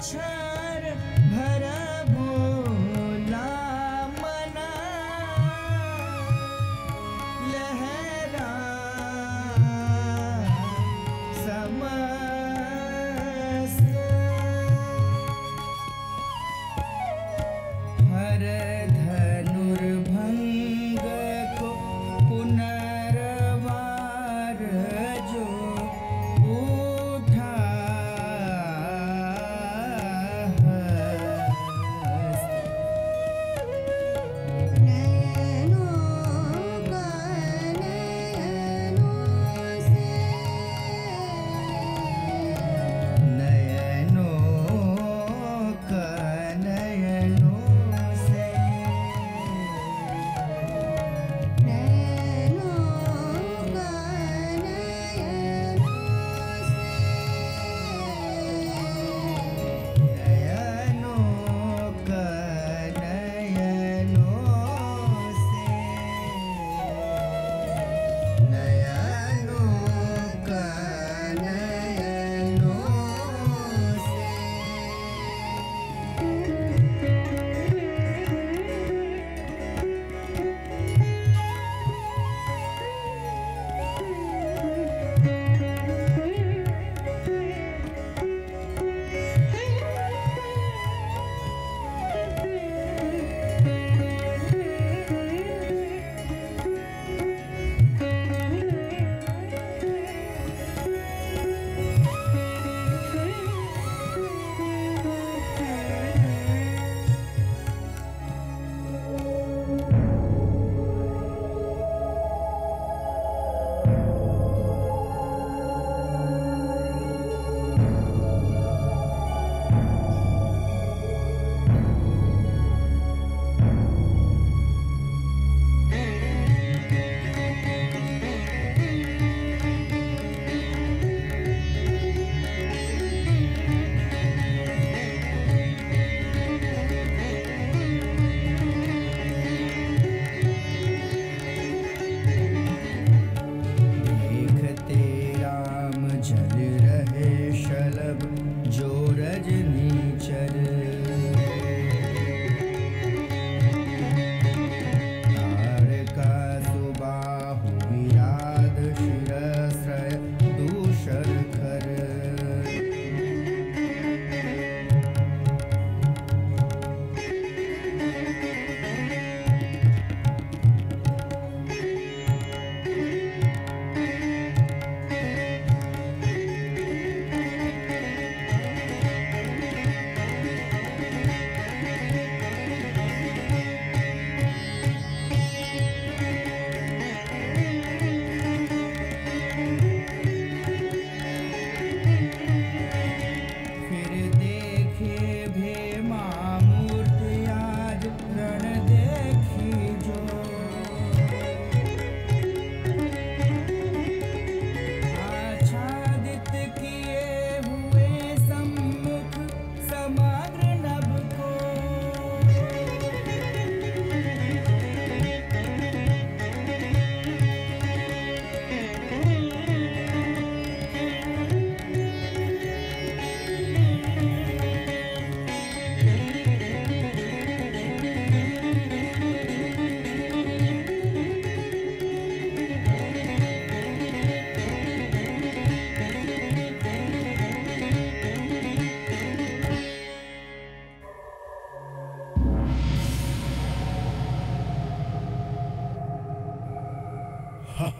train.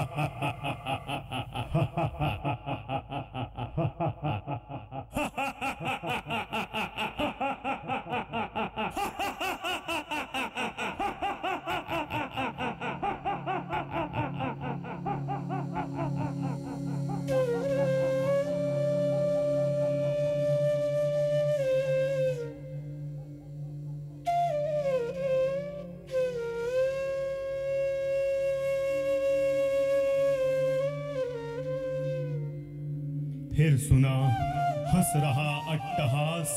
ha ha ha सुना, हंस रहा अट्टहास,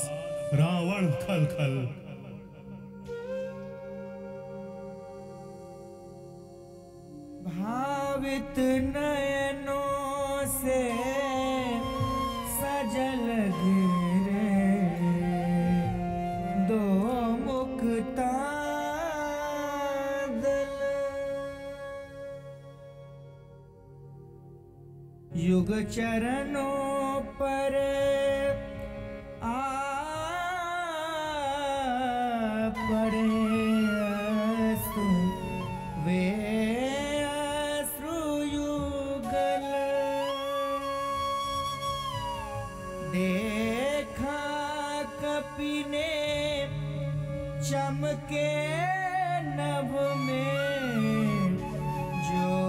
रावण खल खल भावित नयनों से सजल गिरे दो मुक्ता युग चरणों पर आ अश्रु वे अश्रुयुगल देखा कपि ने चमके नभ में जो